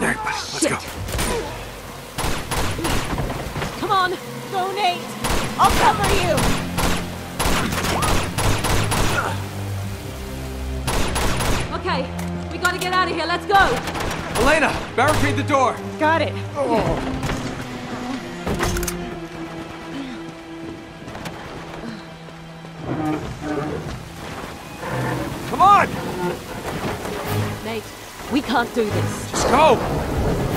All right, buddy, let's Shit. go. Come on, go Nate. I'll cover you. Okay, we gotta get out of here. Let's go. Elena, barricade the door. Got it. Come on, Nate, we can't do this. just go.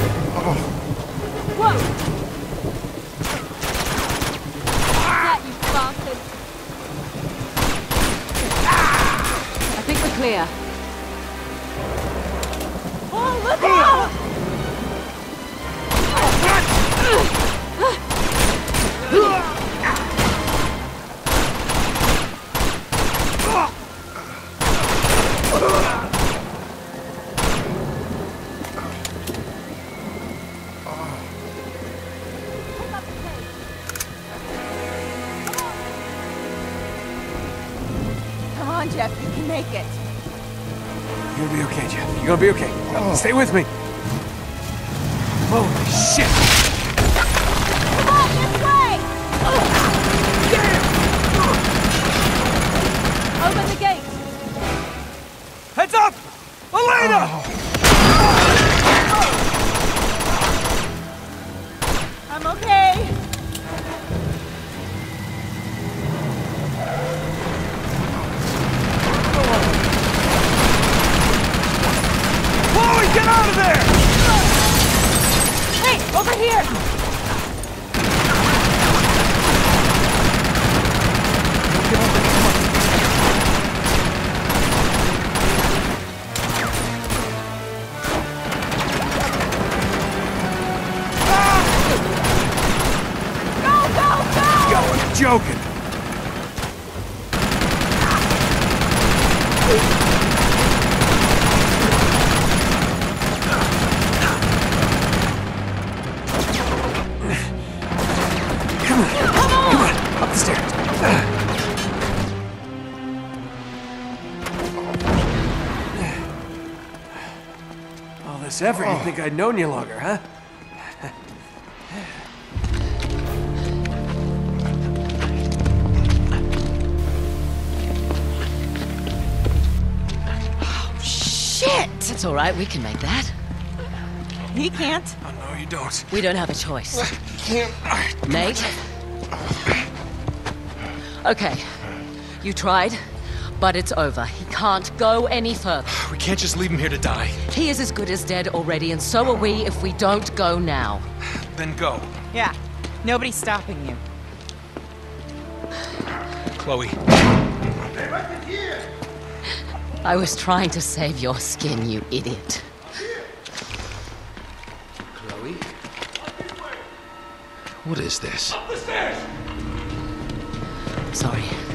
Jeff, you can make it. You're gonna be okay, Jeff. You're gonna be okay. Now, Stay with me. Holy shit! All this effort, you oh. think I'd known you longer, huh? Oh, shit! It's all right, we can make that. He can't. Oh, no, you don't. We don't have a choice. Can't. Nate? Okay. You tried, but it's over. He can't go any further. We can't just leave him here to die. He is as good as dead already, and so are we if we don't go now. Then go. Yeah, nobody's stopping you. Chloe. I was trying to save your skin, you idiot. Chloe? What is this? Up the stairs! Sorry.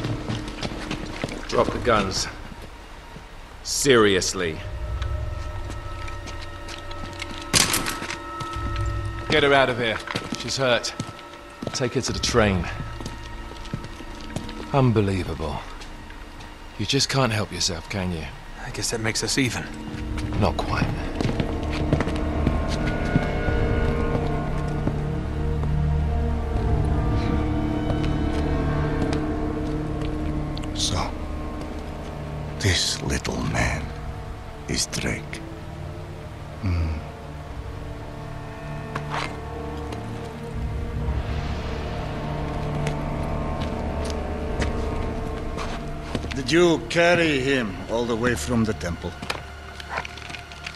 Drop the guns. Seriously. Get her out of here. She's hurt. Take her to the train. Unbelievable. You just can't help yourself, can you? I guess that makes us even. Not quite. This little man is Drake. Hmm. Did you carry him all the way from the temple?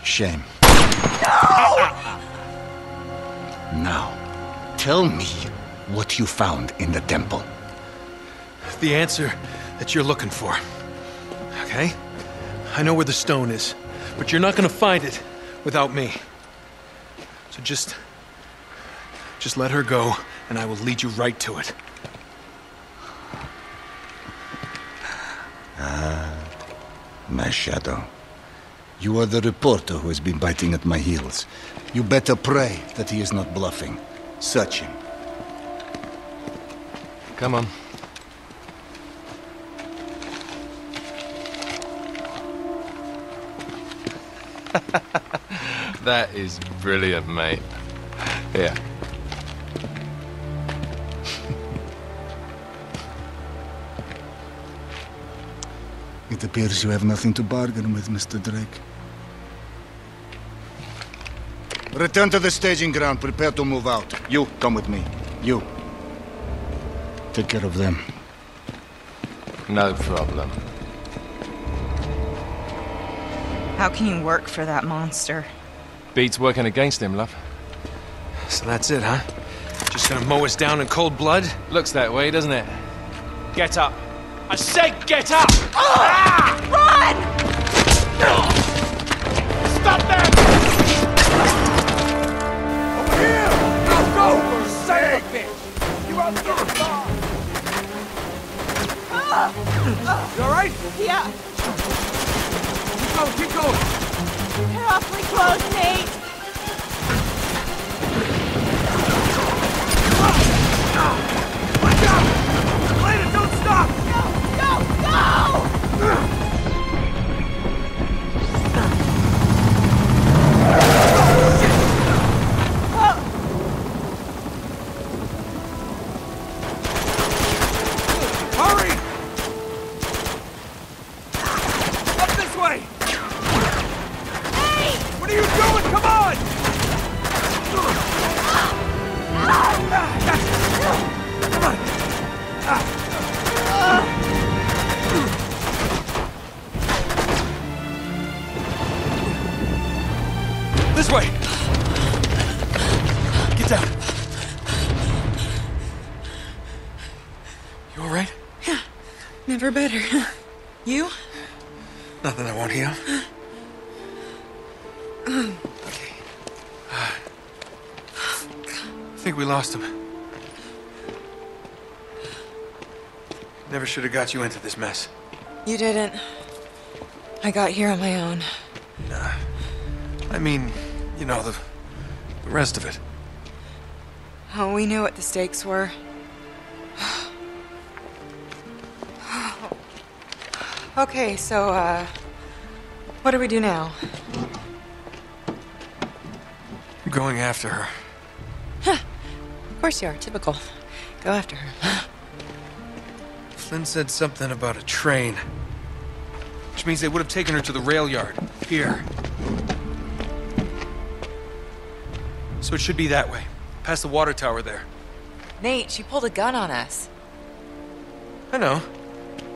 Shame. Now, tell me what you found in the temple. The answer that you're looking for. Okay? I know where the stone is, but you're not gonna find it without me. So just. Just let her go, and I will lead you right to it. Ah, my shadow. You are the reporter who has been biting at my heels. You better pray that he is not bluffing. Search him. Come on. That is brilliant, mate. Yeah. It appears you have nothing to bargain with, Mr. Drake. Return to the staging ground. Prepare to move out. You, come with me. You. Take care of them. No problem. How can you work for that monster? Beats working against him, love. So that's it, huh? Just gonna mow us down in cold blood? Looks that way, doesn't it? Get up. I said get up! Ah! Run! Stop there! You alright? Yeah, Keep going, keep going. they're awfully close, Nate. Never better. You? Nothing I won't heal. okay. I think we lost him. Never should have got you into this mess. You didn't. I got here on my own. Nah. I mean, you know, the, the rest of it. Oh, we knew what the stakes were. Okay, so, uh, what do we do now? I'm going after her. Of course you are, typical. Go after her. Flynn said something about a train. Which means they would have taken her to the rail yard. Here. So it should be that way. Past the water tower there. Nate, she pulled a gun on us. I know.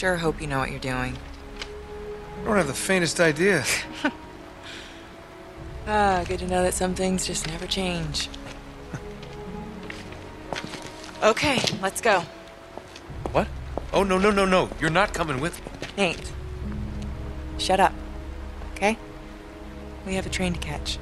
Sure hope you know what you're doing. I don't have the faintest idea. Ah, good to know that some things just never change. okay, let's go. What? Oh, no, no, no, no. You're not coming with me. Nate, shut up. Okay? We have a train to catch.